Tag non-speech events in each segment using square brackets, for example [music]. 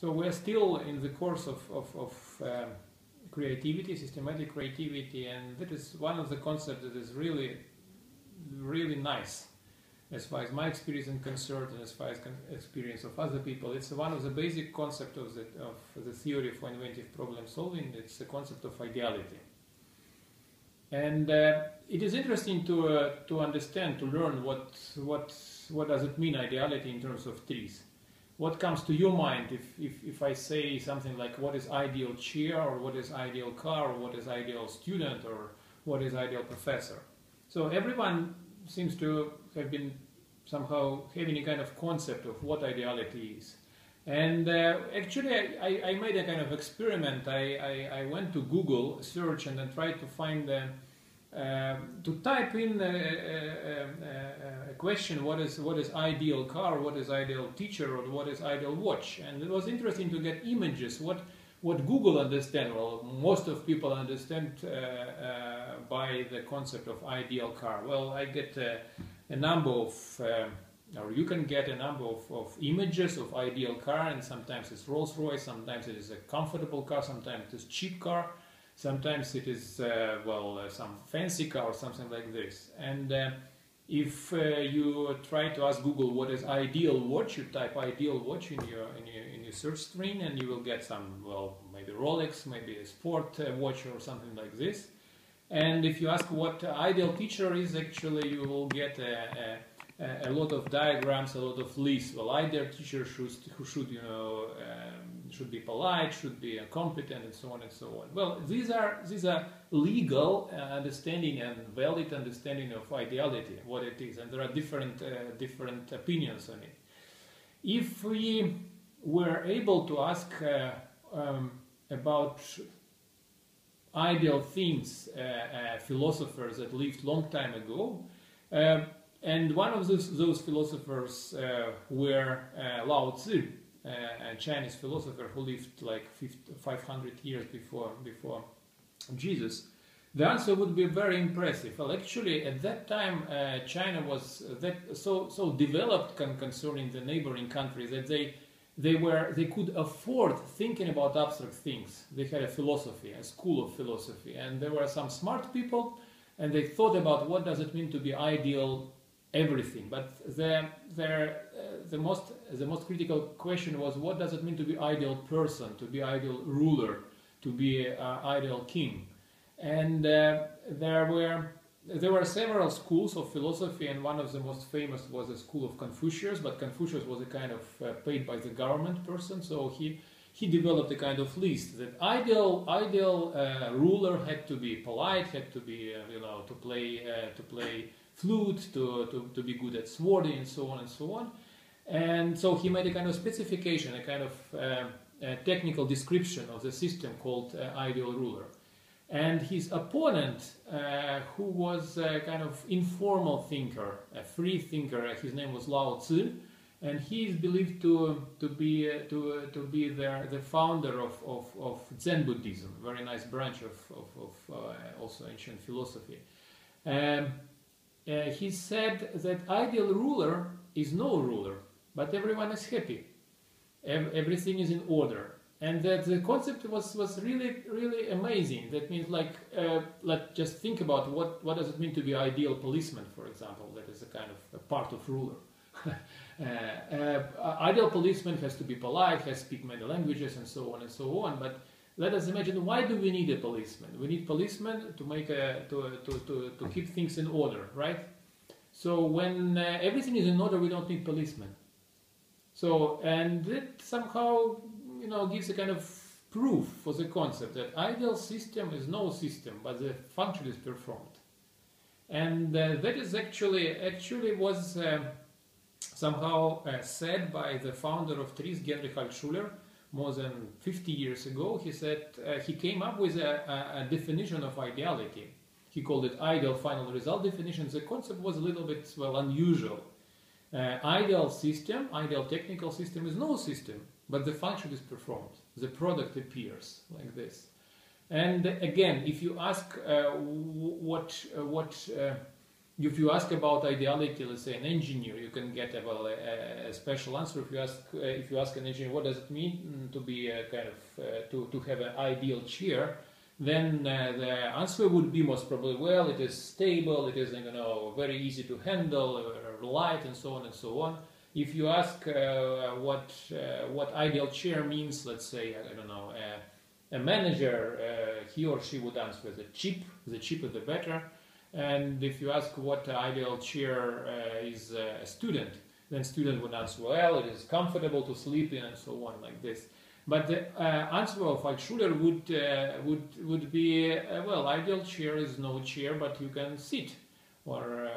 So we're still in the course of, of, of um, creativity, systematic creativity, and that is one of the concepts that is really, really nice as far as my experience is concerned and as far as experience of other people. It's one of the basic concepts of the, of the theory for inventive problem solving. It's the concept of ideality. And uh, it is interesting to, uh, to understand, to learn what, what, what does it mean, ideality, in terms of TRIZ. What comes to your mind if, if, if I say something like what is ideal chair, or what is ideal car, or what is ideal student, or what is ideal professor? So everyone seems to have been somehow having a kind of concept of what ideality is. And uh, actually, I, I, made a kind of experiment. I, I, I, went to Google search and then tried to find uh, uh, to type in a, question: what is what is ideal car, what is ideal teacher, or what is ideal watch? And it was interesting to get images. What what Google understand? Well, most of people understand uh, uh, by the concept of ideal car. Well, I get uh, a number of or you can get a number of, of images of ideal car and sometimes it's Rolls Royce, sometimes it is a comfortable car, sometimes it is cheap car, sometimes it is uh, well uh, some fancy car or something like this. And uh, if you try to ask Google what is ideal watch, you type ideal watch in your, in your in your search screen and you will get some well maybe Rolex, maybe a sport watch or something like this. And if you ask what ideal teacher is, actually you will get a, a a lot of diagrams, a lot of lists. Well, either teacher should, who should, you know, um, should be polite, should be competent, and so on and so on. Well, these are these are legal uh, understanding and valid understanding of ideality, what it is, and there are different uh, different opinions on it. If we were able to ask uh, um, about ideal things, uh, uh, philosophers that lived long time ago. Um, and one of those, those philosophers uh, were uh, Lao Tzu, uh, a Chinese philosopher who lived like 500 years before, before Jesus. The answer would be very impressive. Well, actually, at that time, uh, China was that so so developed con- concerning the neighboring countries that they they were they could afford thinking about abstract things. They had a philosophy, a school of philosophy, and there were some smart people, and they thought about what does it mean to be ideal everything. But the, the, uh, the, most, the most critical question was what does it mean to be ideal person, to be ideal ruler, to be ideal king? And uh, there were there were several schools of philosophy, and one of the most famous was the school of Confucius. But Confucius was a kind of uh, paid by the government person, so he he developed a kind of list that ideal ideal uh, ruler had to be polite, had to be uh, you know to play uh, to play flute, to, to, to be good at swording, and so on and so on. And so he made a kind of specification, a kind of uh, a technical description of the system called uh, ideal ruler. And his opponent, uh, who was a kind of informal thinker, a free thinker, his name was Lao Tzu, and he is believed to, to be, uh, to, uh, to be the, the founder of, of, of Zen Buddhism, a very nice branch of, of, of uh, also ancient philosophy. Um, uh, he said that ideal ruler is no ruler, but everyone is happy. Ev- everything is in order. And that the concept was, was really, really amazing. That means like, uh, let just think about what, what does it mean to be ideal policeman, for example. That is a kind of a part of ruler. [laughs] uh, uh, ideal policeman has to be polite, has to speak many languages, and so on and so on. But let us imagine why do we need a policeman? We need policemen to make a, to, to, to, to keep things in order, right? So when uh, everything is in order, we don't need policemen. So and it somehow you know gives a kind of proof for the concept that ideal system is no system, but the function is performed. And uh, that is actually actually was uh, somehow uh, said by the founder of TRIZ, Genrich Altshuller, more than 50 years ago, he said uh, he came up with a, a, definition of ideality. He called it ideal final result definition. The concept was a little bit well unusual. Uh, ideal system, ideal technical system is no system, but the function is performed. The product appears like this. And again, if you ask uh, what uh, what uh, if you ask about ideality, let's say an engineer, you can get a, a, a special answer. If you ask uh, if you ask an engineer what does it mean to be a kind of uh, to to have an ideal chair, then uh, the answer would be most probably well, it is stable, it is you know very easy to handle, uh, light, and so on and so on. If you ask uh, what uh, what ideal chair means, let's say I don't know a manager, he or she would answer the cheap, the cheaper the better. And if you ask what ideal chair uh, is a student, then student would answer, well, it is comfortable to sleep in and so on, like this. But the uh, answer of Altshuller would, uh, would, would be, uh, well, ideal chair is no chair, but you can sit, or uh,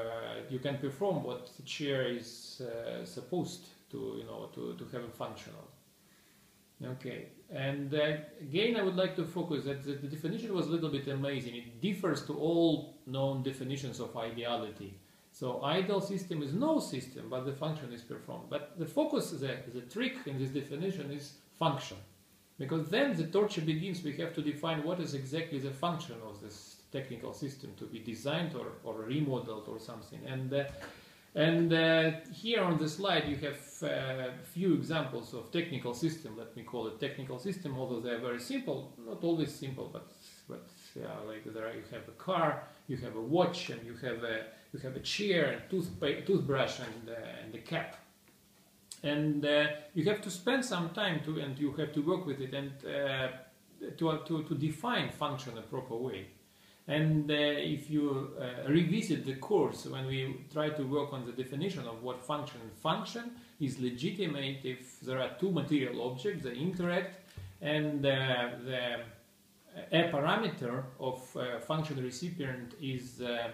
you can perform what the chair is uh, supposed to, you know, to, to have a functional. Okay, and uh, again, I would like to focus that the, the, definition was a little bit amazing. It differs to all known definitions of ideality. So ideal system is no system, but the function is performed. But the focus, the, the trick in this definition is function. Because then the torture begins, we have to define what is exactly the function of this technical system to be designed or, or remodeled or something. And uh, and uh, here on the slide you have a uh, few examples of technical system, let me call it technical system, although they are very simple, not always simple, but, but yeah, like there you have a car, you have a watch, and you have a, you have a chair, and toothpaste, toothbrush, and, uh, and a cap. And uh, you have to spend some time to, and you have to work with it and uh, to, to, to define function a proper way. And uh, if you uh, revisit the course when we try to work on the definition of what function function is legitimate if there are two material objects that interact and uh, the a parameter of uh, function recipient is uh,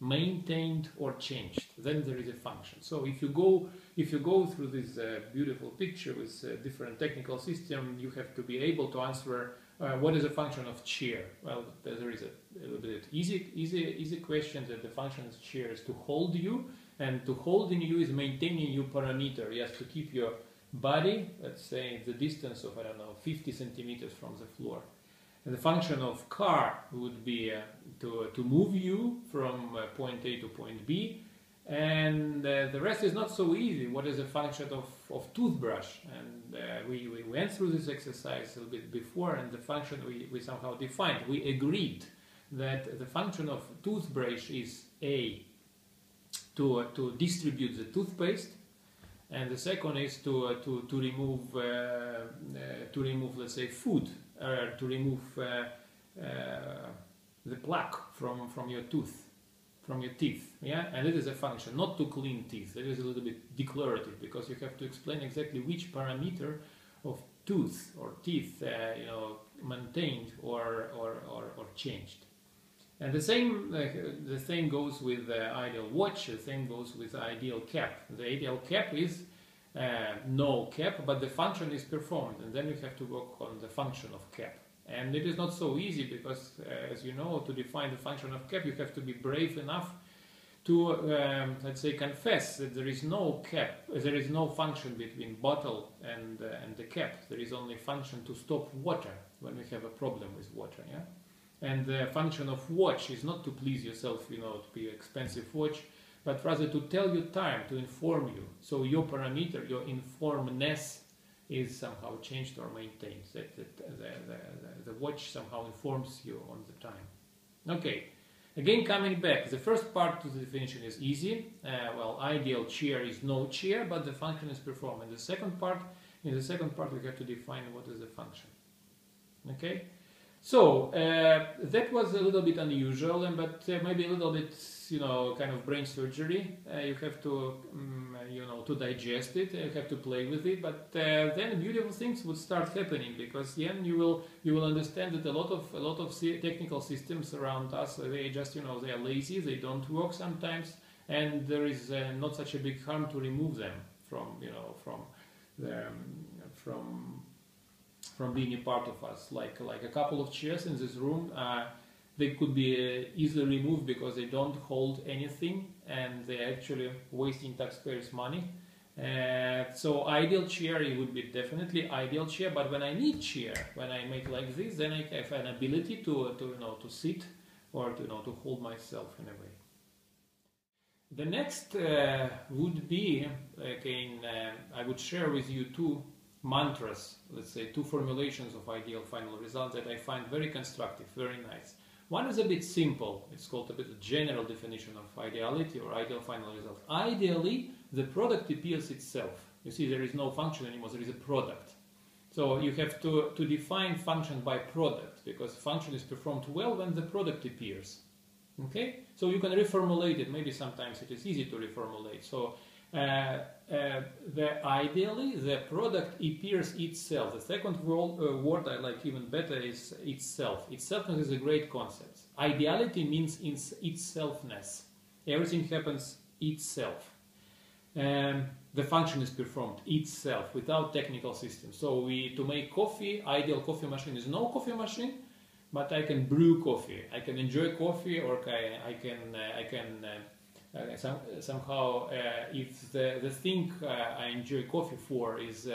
maintained or changed. Then there is a function. So if you go if you go through this uh, beautiful picture with different technical system you have to be able to answer uh, what is a function of chair? Well, there is a, a little bit easy, easy, easy question that the function of chair is to hold you, and to holding you is maintaining your parameter. Yes, to keep your body, let's say, the distance of I don't know, 50 centimeters from the floor. And the function of car would be uh, to to move you from uh, point A to point B, and uh, the rest is not so easy. What is the function of, of toothbrush? And uh, we, we went through this exercise a little bit before, and the function we, we somehow defined. We agreed that the function of toothbrush is A, to, uh, to distribute the toothpaste, and the second is to, uh, to, to remove, uh, uh, to remove, let's say, food, or to remove the plaque from, from your tooth from your teeth, yeah, and it is a function, not to clean teeth. It is a little bit declarative because you have to explain exactly which parameter of tooth or teeth, uh, you know, maintained or, or, or, or changed. And the same, uh, the same goes with the ideal watch, the same goes with ideal cap. The ideal cap is uh, no cap, but the function is performed, and then you have to work on the function of cap. And it is not so easy because, uh, as you know, to define the function of cap, you have to be brave enough to, um, let's say, confess that there is no cap, there is no function between bottle and, uh, and the cap. There is only function to stop water when we have a problem with water. Yeah? And the function of watch is not to please yourself, you know, to be expensive watch, but rather to tell you time, to inform you. So your parameter, your informness is somehow changed or maintained. That, that the, the, the, watch somehow informs you on the time. Okay, again coming back, the first part of the definition is easy. Uh, well, ideal chair is no chair, but the function is performed. And the second part, in the second part, we have to define what is the function. Okay, so uh, that was a little bit unusual, and but uh, maybe a little bit you know kind of brain surgery. Uh, you have to um, you know to digest it. You have to play with it. But uh, then beautiful things would start happening because then you will you will understand that a lot of a lot of technical systems around us they just you know they are lazy. They don't work sometimes, and there is uh, not such a big harm to remove them from you know from the, um, from from being a part of us. Like like a couple of chairs in this room uh, they could be uh, easily removed because they don't hold anything and they're actually wasting taxpayers' money. Uh, so ideal chair it would be definitely ideal chair, but when I need chair, when I make like this, then I have an ability to, to you know to sit or to you know to hold myself in a way. the next uh, would be, again, uh, I would share with you two mantras, let's say two formulations of ideal final result that I find very constructive, very nice. One is a bit simple, it's called a bit of general definition of ideality or ideal final result. Ideally, the product appears itself. You see, there is no function anymore, there is a product. So you have to, to define function by product, because function is performed well when the product appears. Okay? So you can reformulate it, maybe sometimes it is easy to reformulate. So the ideally the product appears itself. The second word, uh, word I like even better is itself. Itself is a great concept. Ideality means itselfness. Everything happens itself. Um, the function is performed itself without technical system. So we to make coffee, ideal coffee machine is no coffee machine, but I can brew coffee. I can enjoy coffee, or I, I can uh, I can uh, some, somehow, uh, if the, the thing uh, I enjoy coffee for is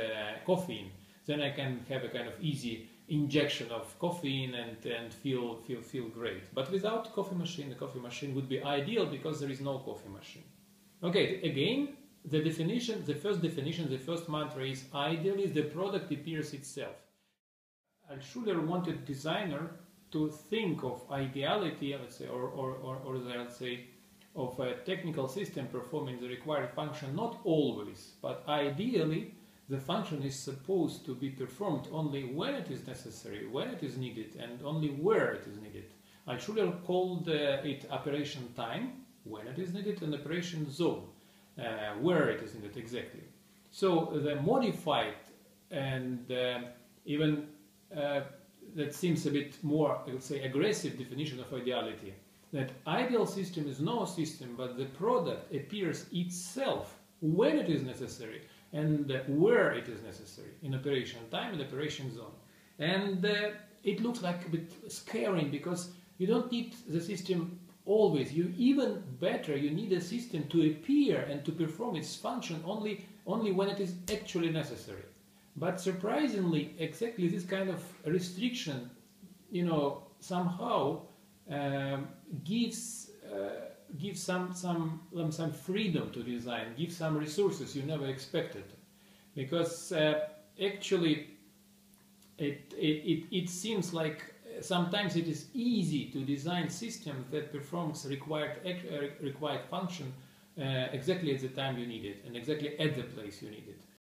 caffeine, then I can have a kind of easy injection of caffeine and, and feel, feel, feel great. But without coffee machine, the coffee machine would be ideal because there is no coffee machine. Okay, again, the definition, the first definition, the first mantra is ideally the product appears itself. Altshuller wanted designer to think of ideality, let's say, or, or, or, or let's say, of a technical system performing the required function, not always, but ideally, the function is supposed to be performed only when it is necessary, when it is needed, and only where it is needed. Altshuller called uh, it operation time, when it is needed, and operation zone, uh, where it is needed exactly. So the modified and uh, even uh, that seems a bit more, I would say, aggressive definition of ideality that ideal system is no system, but the product appears itself when it is necessary and where it is necessary in operation time and operation zone. And uh, it looks like a bit scaring because you don't need the system always. You even better, you need a system to appear and to perform its function only, only when it is actually necessary. But surprisingly, exactly this kind of restriction, you know, somehow um, gives uh, gives some some um, some freedom to design, gives some resources you never expected, because uh, actually it, it it seems like sometimes it is easy to design systems that performs required uh, required function uh, exactly at the time you need it and exactly at the place you need it.